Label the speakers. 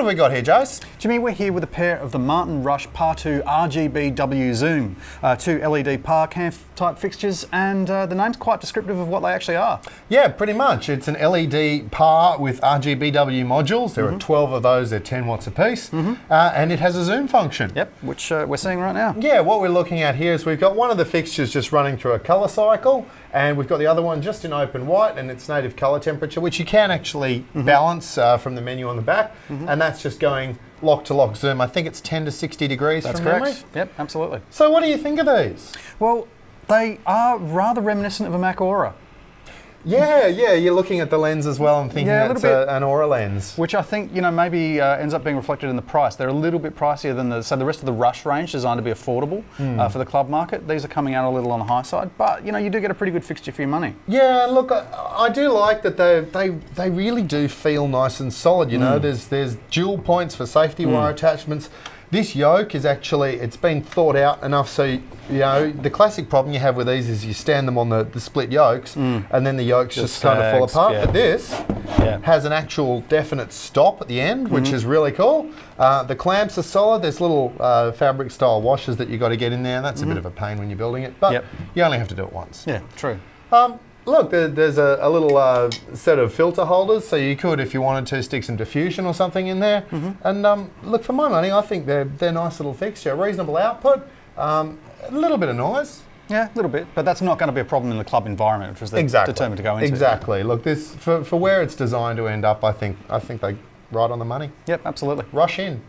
Speaker 1: have we got here, Jace?
Speaker 2: Jimmy, we're here with a pair of the Martin Rush Par 2 RGBW Zoom, uh, two LED par can type fixtures, and uh, the name's quite descriptive of what they actually are.
Speaker 1: Yeah, pretty much. It's an LED par with RGBW modules. There
Speaker 2: Mm-hmm.
Speaker 1: are 12 of those, they're 10 watts apiece, uh, and it has a zoom function.
Speaker 2: Yep, which uh, we're seeing right now.
Speaker 1: Yeah, what we're looking at here is we've got one of the fixtures just running through a colour cycle, and we've got the other one just in open white, and it's native colour temperature, which you can actually
Speaker 2: Mm-hmm.
Speaker 1: balance uh, from the menu on the back, and that's just going lock to lock zoom. I think it's 10 to 60 degrees
Speaker 2: That's
Speaker 1: from
Speaker 2: correct.
Speaker 1: memory.
Speaker 2: Yep, absolutely.
Speaker 1: So, what do you think of these?
Speaker 2: Well, they are rather reminiscent of a Mac Aura.
Speaker 1: Yeah, yeah, you're looking at the lens as well and thinking
Speaker 2: Yeah, bit.
Speaker 1: a, an Aura lens.
Speaker 2: Which I think you know maybe uh, ends up being reflected in the price. They're a little bit pricier than the so the rest of the Rush range designed to be affordable
Speaker 1: Hmm.
Speaker 2: uh, for the club market. These are coming out a little on the high side, but you know you do get a pretty good fixture for your money.
Speaker 1: Yeah, look, I, I do like that they they they really do feel nice and solid. You
Speaker 2: Mm.
Speaker 1: know, there's there's dual points for safety wire attachments. This yoke is actually it's been thought out enough so you, you know the classic problem you have with these is you stand them on the, the split yokes and then the yokes just,
Speaker 2: Just
Speaker 1: kind of fall apart.
Speaker 2: yeah.
Speaker 1: But this
Speaker 2: Yeah.
Speaker 1: has an actual definite stop at the end, which
Speaker 2: Mm-hmm.
Speaker 1: is really cool. Uh, the clamps are solid. There's little uh, fabric style washers that you've got to get in there. That's a bit of a pain when you're building it, but
Speaker 2: Mm-hmm. Yep.
Speaker 1: you only have to do it once.
Speaker 2: Yeah, true.
Speaker 1: Um, look, there, there's a, a little uh, set of filter holders, so you could, if you wanted to, stick some diffusion or something in there.
Speaker 2: Mm-hmm.
Speaker 1: And um, look, for my money, I think they're they're nice little fixture, reasonable output, um, a little bit of noise.
Speaker 2: Yeah, a little bit, but that's not going to be a problem in the club environment, which was
Speaker 1: Exactly.
Speaker 2: determined to go into.
Speaker 1: Exactly. Look, this for, for where it's designed to end up, I think I think they right on the money.
Speaker 2: Yep, absolutely.
Speaker 1: Rush in.